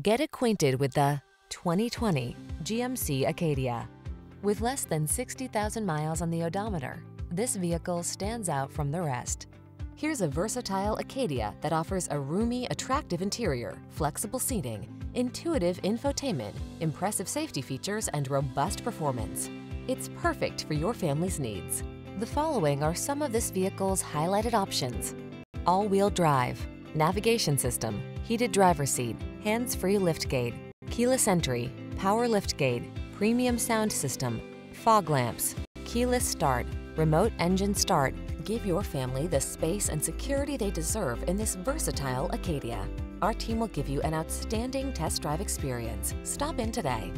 Get acquainted with the 2020 GMC Acadia. With less than 60,000 miles on the odometer, this vehicle stands out from the rest. Here's a versatile Acadia that offers a roomy, attractive interior, flexible seating, intuitive infotainment, impressive safety features, and robust performance. It's perfect for your family's needs. The following are some of this vehicle's highlighted options. All-wheel drive, navigation system, heated driver seat, hands-free liftgate, keyless entry, power liftgate, premium sound system, fog lamps, keyless start, remote engine start. Give your family the space and security they deserve in this versatile Acadia. Our team will give you an outstanding test drive experience. Stop in today.